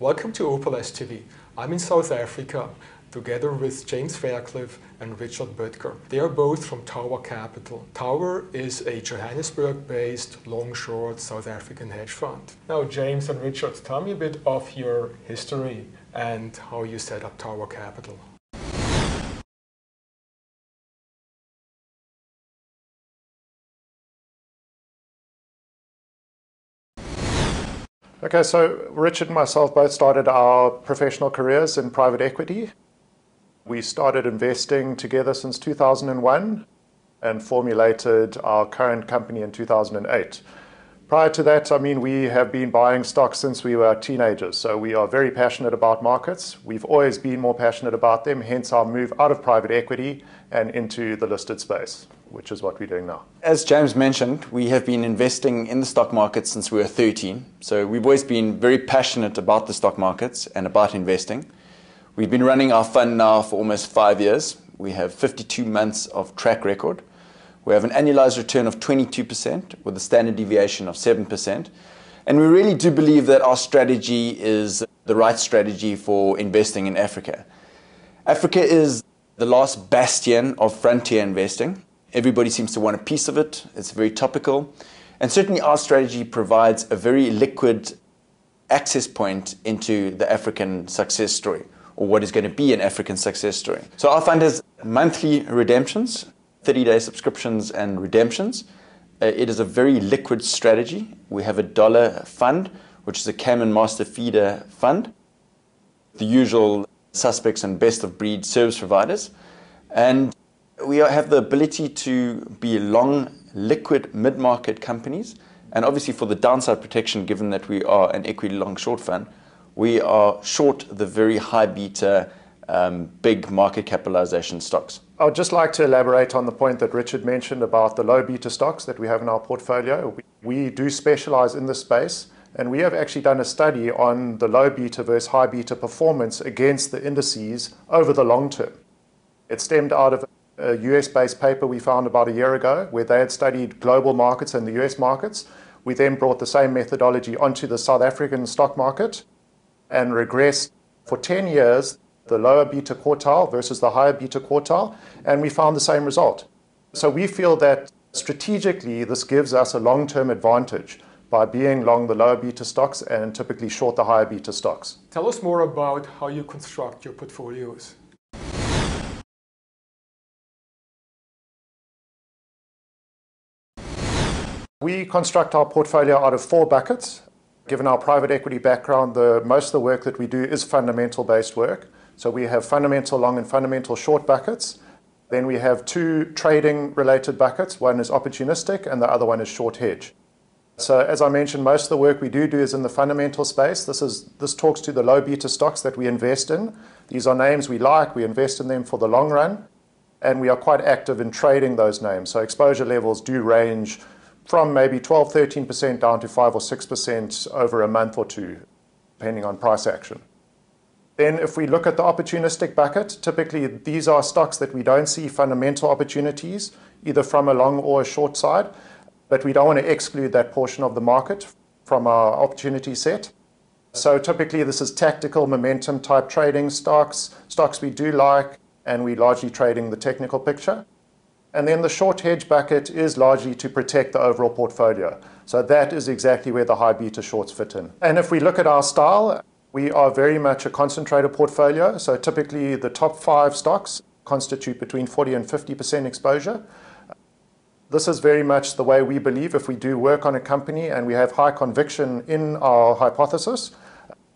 Welcome to Opalesque TV. I'm in South Africa together with James Faircliff and Richard Böttger. They are both from Tower Capital. Tower is a Johannesburg-based long-short South African hedge fund. Now, James and Richard, tell me a bit of your history and how you set up Tower Capital. Okay, so Richard and myself both started our professional careers in private equity. We started investing together since 2001 and formulated our current company in 2008. Prior to that, I mean, we have been buying stocks since we were teenagers, so we are very passionate about markets. We've always been more passionate about them, hence our move out of private equity and into the listed space which is what we're doing now. As James mentioned, we have been investing in the stock market since we were 13. So we've always been very passionate about the stock markets and about investing. We've been running our fund now for almost five years. We have 52 months of track record. We have an annualized return of 22% with a standard deviation of 7%. And we really do believe that our strategy is the right strategy for investing in Africa. Africa is the last bastion of frontier investing. Everybody seems to want a piece of it. It's very topical. And certainly our strategy provides a very liquid access point into the African success story, or what is going to be an African success story. So our fund has monthly redemptions, 30-day subscriptions and redemptions. Uh, it is a very liquid strategy. We have a dollar fund, which is a Cayman Master Feeder fund, the usual suspects and best of breed service providers. And we have the ability to be long liquid mid-market companies. And obviously for the downside protection, given that we are an equity long short fund, we are short the very high beta um, big market capitalization stocks. I would just like to elaborate on the point that Richard mentioned about the low beta stocks that we have in our portfolio. We do specialize in this space, and we have actually done a study on the low beta versus high beta performance against the indices over the long term. It stemmed out of a US-based paper we found about a year ago where they had studied global markets and the US markets. We then brought the same methodology onto the South African stock market and regressed for 10 years the lower beta quartile versus the higher beta quartile, and we found the same result. So we feel that strategically this gives us a long-term advantage by being long the lower beta stocks and typically short the higher beta stocks. Tell us more about how you construct your portfolios. We construct our portfolio out of four buckets. Given our private equity background, the, most of the work that we do is fundamental based work. So we have fundamental long and fundamental short buckets. Then we have two trading related buckets. One is opportunistic and the other one is short hedge. So as I mentioned, most of the work we do do is in the fundamental space. This is this talks to the low beta stocks that we invest in. These are names we like. We invest in them for the long run, and we are quite active in trading those names. So exposure levels do range from maybe 12, 13% down to 5 or 6% over a month or two, depending on price action. Then if we look at the opportunistic bucket, typically these are stocks that we don't see fundamental opportunities, either from a long or a short side, but we don't want to exclude that portion of the market from our opportunity set. So typically this is tactical momentum type trading stocks, stocks we do like, and we're largely trading the technical picture. And then the short hedge bucket is largely to protect the overall portfolio. So that is exactly where the high beta shorts fit in. And if we look at our style, we are very much a concentrated portfolio. So typically the top five stocks constitute between 40 and 50% exposure. This is very much the way we believe if we do work on a company and we have high conviction in our hypothesis,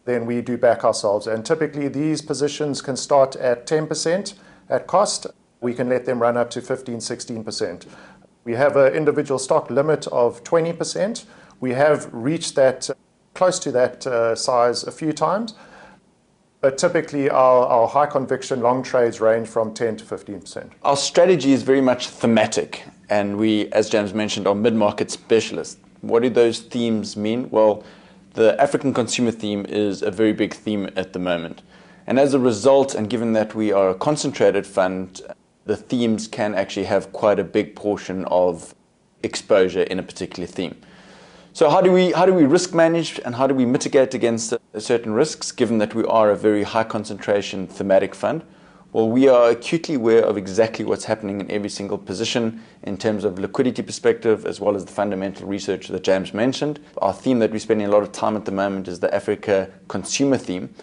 then we do back ourselves. And typically these positions can start at 10% at cost we can let them run up to 15, 16%. We have an individual stock limit of 20%. We have reached that close to that uh, size a few times. But typically, our, our high conviction long trades range from 10 to 15%. Our strategy is very much thematic, and we, as James mentioned, are mid market specialists. What do those themes mean? Well, the African consumer theme is a very big theme at the moment. And as a result, and given that we are a concentrated fund, the themes can actually have quite a big portion of exposure in a particular theme. So how do we how do we risk manage and how do we mitigate against certain risks given that we are a very high concentration thematic fund? Well, we are acutely aware of exactly what's happening in every single position in terms of liquidity perspective as well as the fundamental research that James mentioned. Our theme that we're spending a lot of time at the moment is the Africa consumer theme.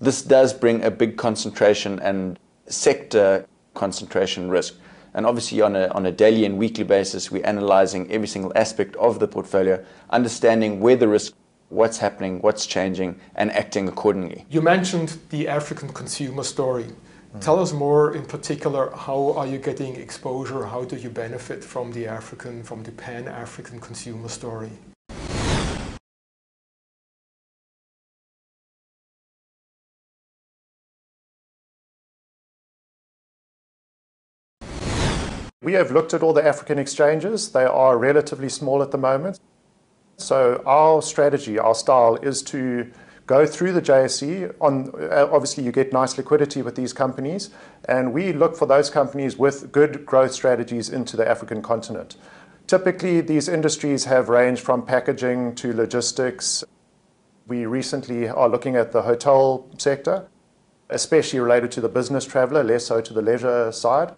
This does bring a big concentration and sector concentration risk. And obviously, on a, on a daily and weekly basis, we're analyzing every single aspect of the portfolio, understanding where the risk, what's happening, what's changing, and acting accordingly. You mentioned the African consumer story. Mm. Tell us more in particular, how are you getting exposure? How do you benefit from the African, from the pan African consumer story? We have looked at all the African exchanges. They are relatively small at the moment. So our strategy, our style is to go through the JSE. On uh, obviously, you get nice liquidity with these companies, and we look for those companies with good growth strategies into the African continent. Typically, these industries have ranged from packaging to logistics. We recently are looking at the hotel sector, especially related to the business traveler, less so to the leisure side.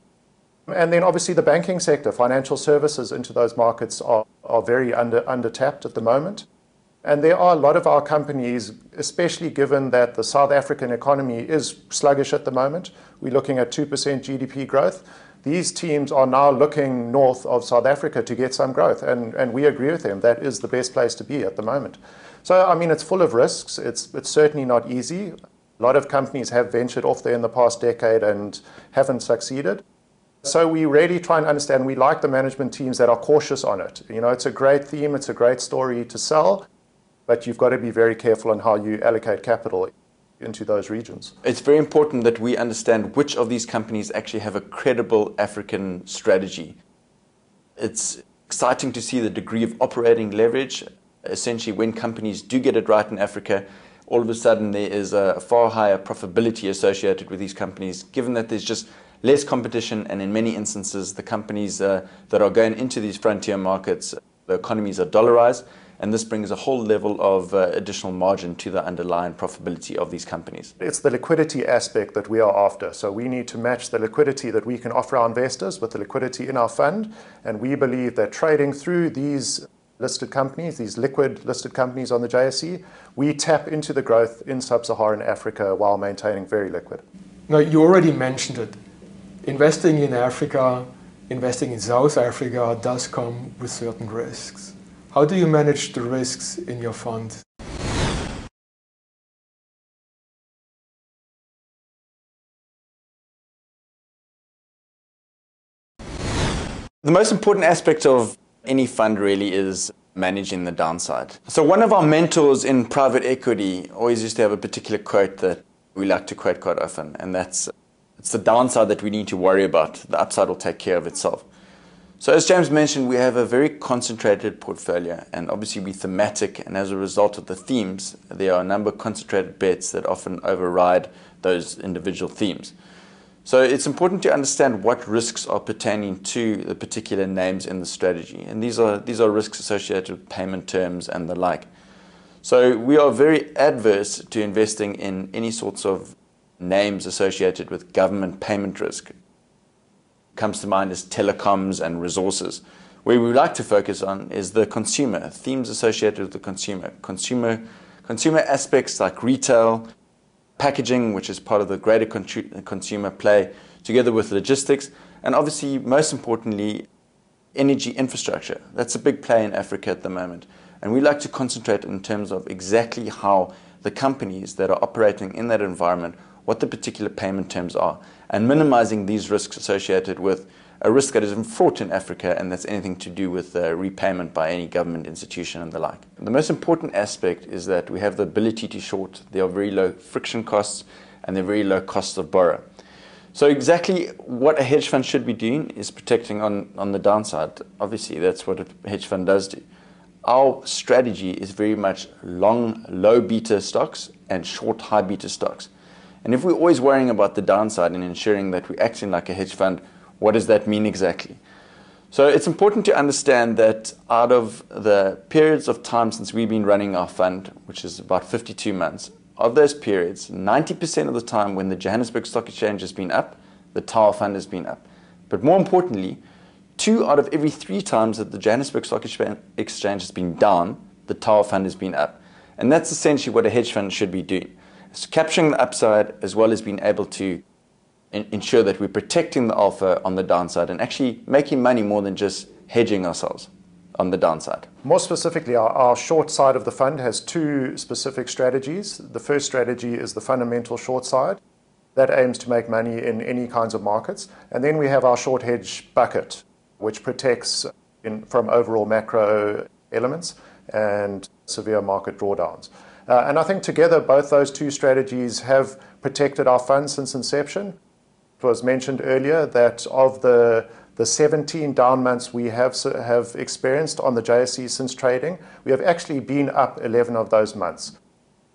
And then obviously the banking sector, financial services into those markets are, are very under, under tapped at the moment. And there are a lot of our companies, especially given that the South African economy is sluggish at the moment. We're looking at 2% GDP growth. These teams are now looking north of South Africa to get some growth, and, and we agree with them. That is the best place to be at the moment. So, I mean, it's full of risks. It's, it's certainly not easy. A lot of companies have ventured off there in the past decade and haven't succeeded. So we really try and understand, we like the management teams that are cautious on it. You know, it's a great theme, it's a great story to sell, but you've got to be very careful on how you allocate capital into those regions. It's very important that we understand which of these companies actually have a credible African strategy. It's exciting to see the degree of operating leverage. Essentially, when companies do get it right in Africa, all of a sudden there is a far higher profitability associated with these companies, given that there's just less competition, and in many instances, the companies uh, that are going into these frontier markets, the economies are dollarized, and this brings a whole level of uh, additional margin to the underlying profitability of these companies. It's the liquidity aspect that we are after. So we need to match the liquidity that we can offer our investors with the liquidity in our fund, and we believe that trading through these listed companies, these liquid listed companies on the JSE, we tap into the growth in sub Saharan Africa while maintaining very liquid. Now, you already mentioned it investing in Africa, investing in South Africa does come with certain risks. How do you manage the risks in your fund? The most important aspect of any fund really is managing the downside. So, one of our mentors in private equity always used to have a particular quote that we like to quote quite often, and that's it's the downside that we need to worry about. The upside will take care of itself. So, as James mentioned, we have a very concentrated portfolio, and obviously we're thematic, and as a result of the themes, there are a number of concentrated bets that often override those individual themes. So, it's important to understand what risks are pertaining to the particular names in the strategy, and these are, these are risks associated with payment terms and the like. So, we are very adverse to investing in any sorts of names associated with government payment risk comes to mind as telecoms and resources. Where we like to focus on is the consumer, themes associated with the consumer, consumer, consumer aspects like retail, packaging, which is part of the greater con- consumer play, together with logistics, and obviously, most importantly, energy infrastructure. That's a big play in Africa at the moment. And we like to concentrate in terms of exactly how the companies that are operating in that environment what the particular payment terms are, and minimizing these risks associated with a risk that is fraught in Africa and that's anything to do with uh, repayment by any government institution and the like. The most important aspect is that we have the ability to short. There are very low friction costs and there are very low costs of borrow. So exactly what a hedge fund should be doing is protecting on, on the downside. Obviously, that's what a hedge fund does do. Our strategy is very much long, low beta stocks and short, high beta stocks. And if we're always worrying about the downside and ensuring that we're acting like a hedge fund, what does that mean exactly? So it's important to understand that out of the periods of time since we've been running our fund, which is about 52 months, of those periods, 90% of the time when the Johannesburg Stock Exchange has been up, the Tower Fund has been up. But more importantly, two out of every three times that the Johannesburg Stock Exchange has been down, the Tower Fund has been up. And that's essentially what a hedge fund should be doing. Capturing the upside as well as being able to ensure that we're protecting the alpha on the downside and actually making money more than just hedging ourselves on the downside. More specifically, our, our, short side of the fund has two specific strategies. The first strategy is the fundamental short side. That aims to make money in any kinds of markets. And then we have our short hedge bucket, which protects in, from overall macro elements and severe market drawdowns. Uh, and I think together, both those two strategies have protected our fund since inception. It was mentioned earlier that of the the 17 down months we have have experienced on the JSE since trading, we have actually been up 11 of those months.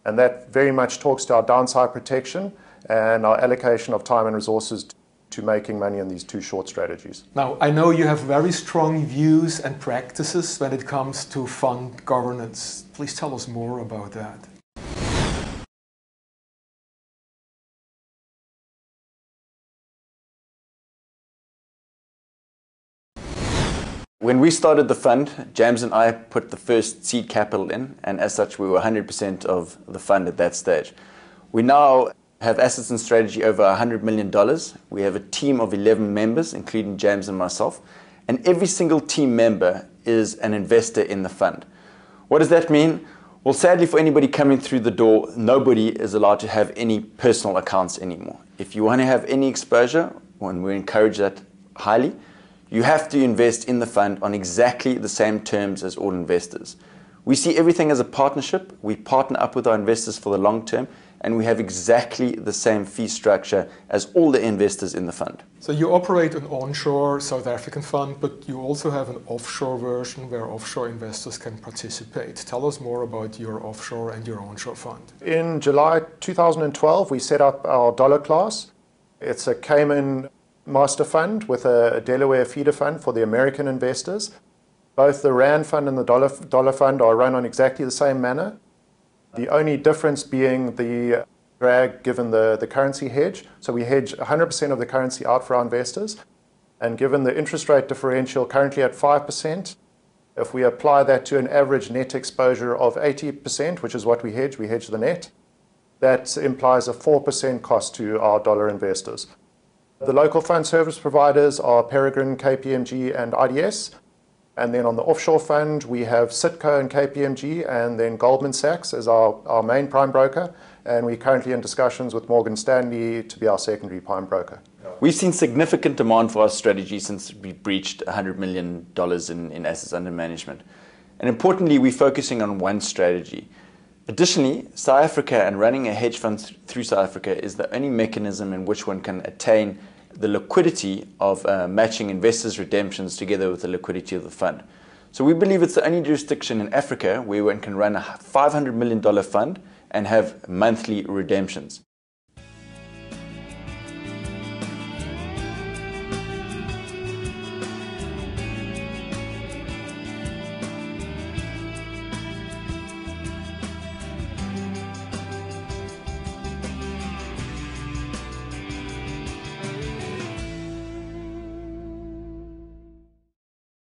And that very much talks to our downside protection and our allocation of time and resources to making money in these two short strategies. Now, I know you have very strong views and practices when it comes to fund governance. Please tell us more about that. When we started the fund, James and I put the first seed capital in, and as such, we were 100% of the fund at that stage. We now have assets and strategy over $100 million. We have a team of 11 members, including James and myself, and every single team member is an investor in the fund. What does that mean? Well, sadly, for anybody coming through the door, nobody is allowed to have any personal accounts anymore. If you want to have any exposure, and we encourage that highly, you have to invest in the fund on exactly the same terms as all investors. We see everything as a partnership. We partner up with our investors for the long term, and we have exactly the same fee structure as all the investors in the fund. So you operate an onshore South African fund, but you also have an offshore version where offshore investors can participate. Tell us more about your offshore and your onshore fund. In July 2012, we set up our dollar class. It's a Cayman master fund with a, Delaware feeder fund for the American investors. Both the RAND fund and the dollar, dollar fund are run on exactly the same manner. The only difference being the drag given the, the currency hedge. So we hedge 100% of the currency out for our investors. And given the interest rate differential currently at 5%, if we apply that to an average net exposure of 80%, which is what we hedge, we hedge the net, that implies a 4% cost to our dollar investors. The local fund service providers are Peregrine, KPMG, and IDS. And then on the offshore fund, we have Citco and KPMG, and then Goldman Sachs as our, our main prime broker. And we're currently in discussions with Morgan Stanley to be our secondary prime broker. We've seen significant demand for our strategy since we breached $100 million in, in assets under management. And importantly, we're focusing on one strategy. Additionally, South Africa and running a hedge fund th- through South Africa is the only mechanism in which one can attain the liquidity of uh, matching investors' redemptions together with the liquidity of the fund. So we believe it's the only jurisdiction in Africa where one can run a $500 million fund and have monthly redemptions.